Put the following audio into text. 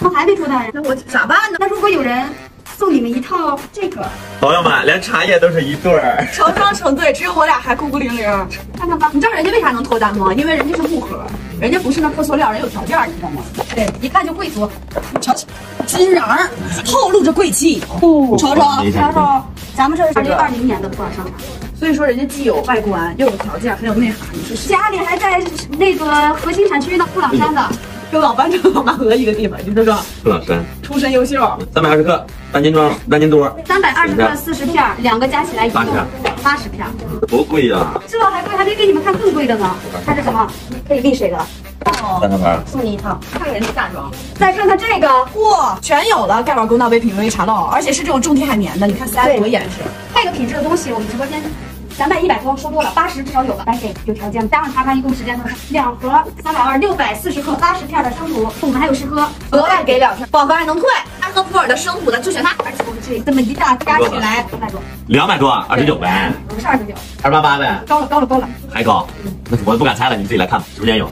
怎么还没脱单？那我咋办呢？那如果有人送你们一套这个，朋友们，连茶叶都是一对儿。成双成对，只有我俩还孤孤零零。看看吧。你知道人家为啥能脱单吗？因为人家是木盒，人家不是那破塑料，人有条件，你知道吗？对，一看就贵族。瞧瞧，金瓤儿透露着贵气。哦瞅瞅，瞧瞅，咱们这是二零二零年的普洱商场，所以说人家既有外观，又有条件，很有内涵。你说是？家里还在那个核心产区呢，布朗山的。跟老班长、老妈河一个地方，你说说，布朗山，出身优秀，三百二十克，半斤装，半斤多，三百二十克，四十片，两个加起来一共八十片。多贵呀！这还贵，还没给你们看更贵的呢。看这什么？可以沥水的。哦，三送你一套。看看人家嫁妆，再看看这个，哇，全有了，盖碗公道杯品味茶道，而且是这种种地海绵的，你看塞得多严实。这个品质的东西，我们直播间。咱卖一百多，说多了，八十至少有了。来给有条件加上茶汤，一共时间多少？两盒三百二，六百四十克，八十片的生普，我们还有十颗，额外给两片，宝宝还能退。爱喝普洱的生普的就选它，而且我们这这么一大加起来两百多，两百多，二十九呗，不是二十九，二八八呗，高了高了高了，还高，那我不敢猜了，你自己来看吧，直播间有。